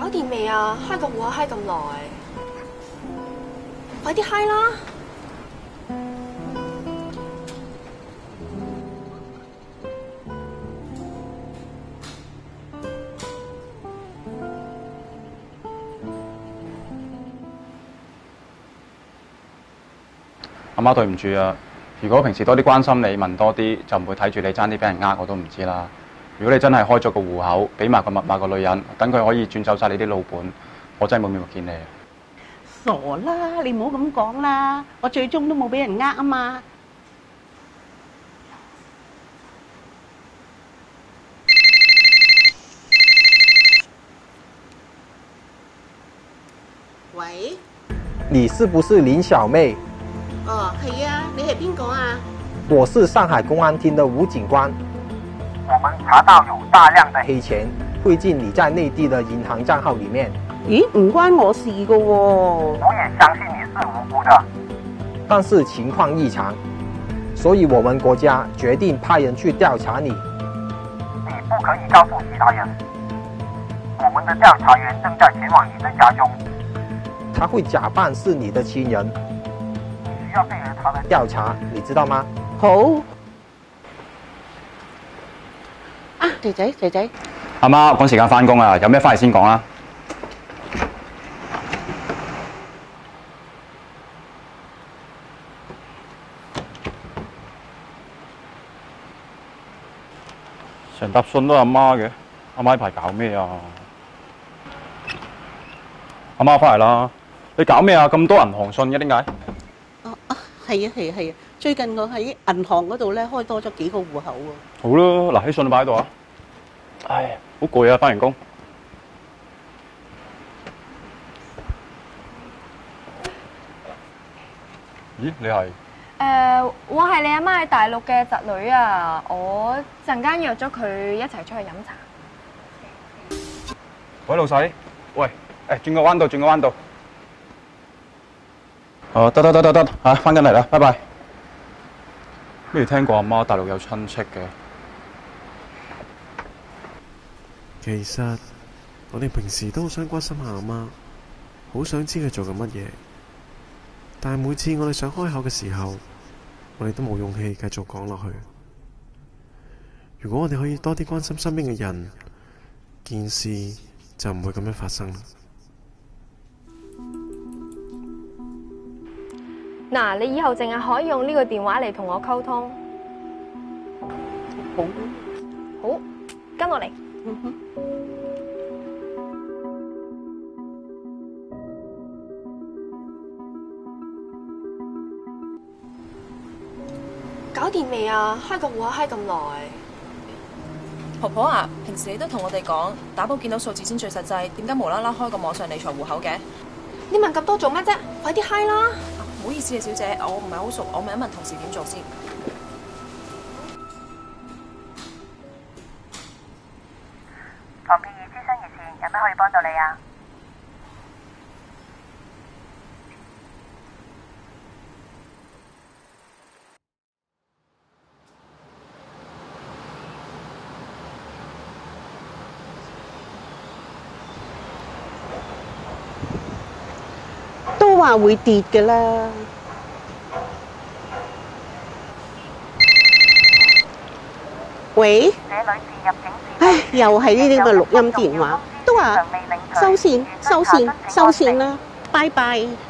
搞掂未啊？開個戶口開咁耐，快啲開啦！阿媽對唔住啊！如果平時多啲關心你，問多啲，就唔會睇住你爭啲俾人呃，我都唔知啦。如果你真係開咗個户口，俾埋個密碼個女人，等佢可以轉走晒你啲老本，我真係冇面目見你啊！傻啦，你唔好咁講啦，我最終都冇俾人呃啊嘛。喂，你是不是林小妹？哦，係啊，你係邊個啊？我是上海公安厅的吴警官。我们查到有大量的黑钱汇进你在内地的银行账号里面。咦，唔關我事噶喎。我也相信你是无辜的，但是情况异常，所以我们国家决定派人去调查你。你不可以告诉其他人。我们的调查员正在前往你的家中，他会假扮是你的亲人，需要配合他的调查，你知道嗎？好。啊，仔肥，仔仔，阿媽趕時間翻工啊，有咩翻嚟先講啦。成沓信都阿媽嘅，阿媽呢排搞咩啊？阿媽翻嚟啦！你搞咩啊？咁多銀行信嘅點解？哦啊，係啊係啊係啊，最近我喺銀行嗰度咧開多咗幾個户口喎。好啦，嗱，啲信都擺喺度啊！唉，好攰啊，翻完工。咦，你係？誒、我係你阿媽喺大陸嘅侄女啊！我陣間約咗佢一齊出去飲茶。喂，老細，喂，誒，轉個彎道，轉個彎道。哦，得得得得得，嚇，翻緊嚟啦，拜拜。未聽過阿媽大陸有親戚嘅？其實我哋平時都好想關心下阿媽，好想知佢做緊乜嘢。但系每次我哋想開口嘅時候，我哋都冇勇氣繼續講落去。如果我哋可以多啲關心身邊嘅人，件事就唔會咁樣發生。嗱，你以後淨係可以用呢個電話嚟同我溝通。好。好，跟我嚟。嗯哼搞掂未啊？開個戶口開咁耐，婆婆啊，平時你都同我哋講打簿見到數字先最實際，點解無啦啦開個網上理財戶口嘅？你問咁多做乜啫？快啲開啦！唔好意思啊，小姐，我唔係好熟，我問一問同事點做先。房建業諮詢熱線有咩可以幫到你啊？都話會跌嘅啦。喂，這女士入境唉，又係呢啲咁嘅錄音電話，都話收線收線收線啦，拜拜。